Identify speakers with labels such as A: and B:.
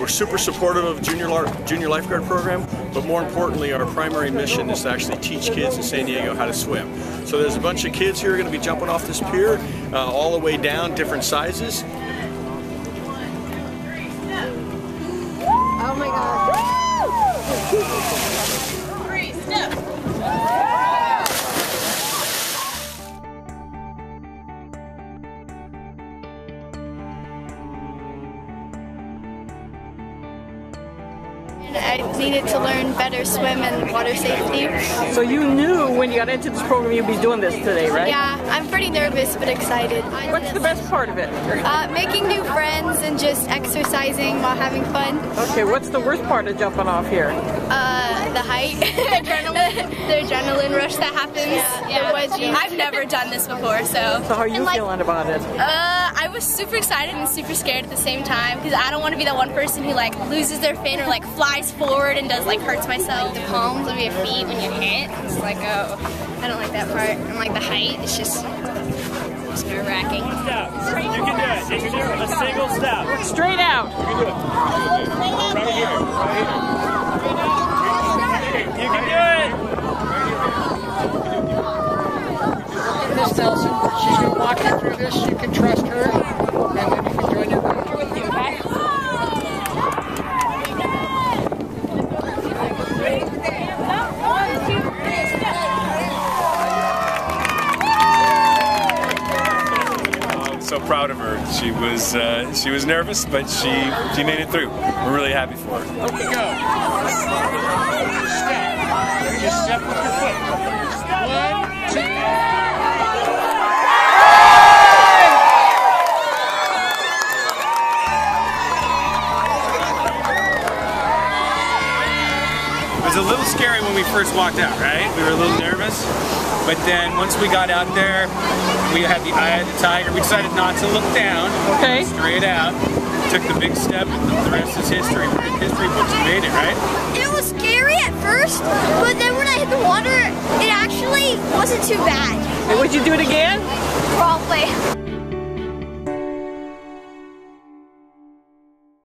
A: We're super supportive of junior junior lifeguard program, but more importantly, our primary mission is to actually teach kids in San Diego how to swim. So there's a bunch of kids here are going to be jumping off this pier, uh, all the way down, different sizes.
B: I needed to learn better swim and water safety.
C: So you knew when you got into this program you'd be doing this today, right?
B: Yeah, I'm pretty nervous but excited.
C: What's the best part of it?
B: Uh, making new friends and just exercising while having fun.
C: Okay, what's the worst part of jumping off here?
B: Uh, the height. adrenaline. the adrenaline rush that happens. Yeah, yeah.
D: I've never done this before, so.
C: So how are you like, feeling about it?
D: Uh, I was super excited and super scared at the same time because I don't want to be that one person who like loses their fin or like flies forward and does like hurts myself. The palms of your feet when you hit, it's like oh, I don't like that part. And like the height, it's just it's nerve wracking.
E: One Step. You can do it. Take a single step.
C: Straight out.
E: You can do it. Right here. Right here. You can do it.
F: Miss Nelson, she's going to walk you through this. You can trust her, and then you can join your group.
G: so proud of her. She was uh, she was nervous, but she she made it through. We're really happy for her.
F: Okay, go. Step. Just step
G: was a little scary when we first walked out, right? We were a little nervous. But then once we got out there, we had the eye of the tiger. We decided not to look down.
C: Okay.
G: Straight out. Took the big step, and the rest is history. We're in history books. We made it, right?
B: It was scary at first, but then when I hit the water, it actually wasn't too bad.
C: And would you do it again?
B: Probably.